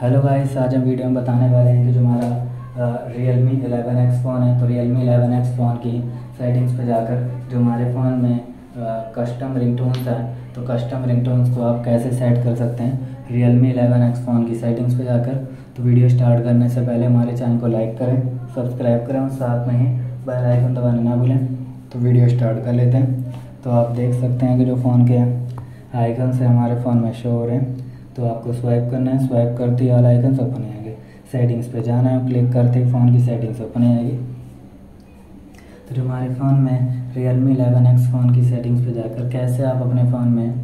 Hello guys आज हम video में बताने वाले हैं कि जो हमारा Realme eleven X phone है तो Realme eleven X phone की सेटिंग्स पे जाकर जो हमारे फ़ोन में कस्टम रिंगटोन्स है तो कस्टम रिंगटोन्स को आप कैसे सेट कर सकते हैं? Realme eleven X phone की सेटिंग्स पे जाकर। तो वीडियो स्टार्ट करने से पहले हमारे चैनल को लाइक करें सब्सक्राइब करें और साथ में ही बेल आइकन दबाना ना भूलें। तो वीडियो स्टार्ट कर लेते हैं। तो आप देख सकते हैं कि जो फ़ोन के आइकन से हमारे फ़ोन में शो हो रहे हैं। तो आपको स्वाइप करना है स्वाइप करते ही ऑल आइकन्स ओपन आएँगे सेटिंग्स पे जाना है क्लिक करते ही फ़ोन की सेटिंग्स ओपन आएगी तो जो हमारे फ़ोन में रियल मी एक्स फ़ोन की सेटिंग्स पे जाकर कैसे आप अपने फ़ोन में,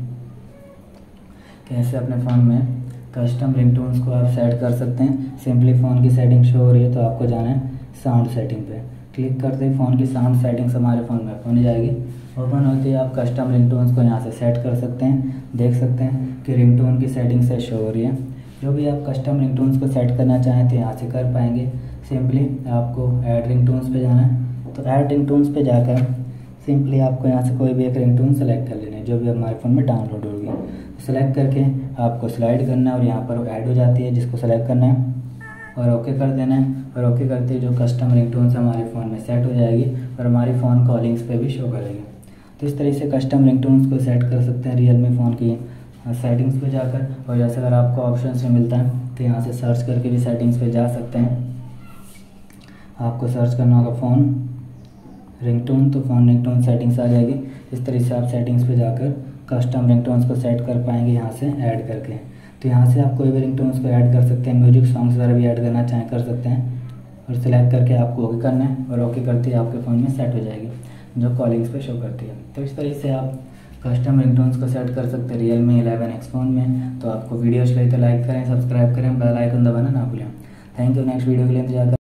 कैसे अपने फ़ोन में कस्टम रिंगटोन्स को आप सेट कर सकते हैं? सिंपली फ़ोन की सेटिंग शो हो रही है तो आपको जाना है साउंड सेटिंग पे। क्लिक करते ही फ़ोन की साउंड सेटिंग्स हमारे फ़ोन में ओपन हो जाएगी ओपन होती है आप कस्टम रिंगटोन्स को यहाँ से सेट कर सकते हैं। देख सकते हैं कि रिंगटोन की सेटिंग से शो हो रही है। जो भी आप कस्टम रिंगटोन्स को सेट करना चाहें तो यहाँ से कर पाएँगे। सिंपली आपको ऐड रिंगटोन्स पे जाना है। तो ऐड रिंगटोन्स पे जाकर सिंपली आपको यहाँ से कोई भी एक रिंगटोन सेलेक्ट कर लेना है, जो भी हमारे फ़ोन में डाउनलोड होगी। सेलेक्ट करके आपको स्लाइड करना है और यहाँ पर ऐड हो जाती है, जिसको सेलेक्ट करना है। और ओके कर देना है। और ओके करते ही जो कस्टम रिंगटोन्स हमारे फ़ोन में सेट हो जाएगी और हमारी फ़ोन कॉलिंग्स पे भी शो करेगी। तो इस तरह से कस्टम रिंगटोन्स को सेट कर सकते हैं रियल मी फ़ोन की सेटिंग्स पे जाकर। और जैसे अगर आपको ऑप्शन में मिलता है तो यहाँ से सर्च करके भी सेटिंग्स पे जा सकते हैं। आपको सर्च करना होगा फ़ोन रिंगटोन तो फ़ोन रिंगटोन सेटिंग्स आ जाएगी। इस तरीके से आप सेटिंग्स पे जाकर कस्टम रिंगटोन्स को सेट कर पाएँगे यहाँ से ऐड करके। तो यहाँ से आप कोई भी रिंग उसको ऐड कर सकते हैं म्यूज़िक सॉन्ग्स वगैरह भी ऐड करना चाहें, कर सकते हैं। और सिलेक्ट करके आपको ओके करना है और ओके करते ही आपके फ़ोन में सेट हो जाएगी, जो कॉलिंग्स पे शो करती है। तो इस तरीके से आप कस्टम रिंगटोन्स को सेट कर सकते हैं Realme eleven X phone में। तो आपको वीडियो चलिए तो लाइक करें सब्सक्राइब करें बेल आइकन दबाना ना भूलें। थैंक यू नेक्स्ट वीडियो के लिए इंतज़ार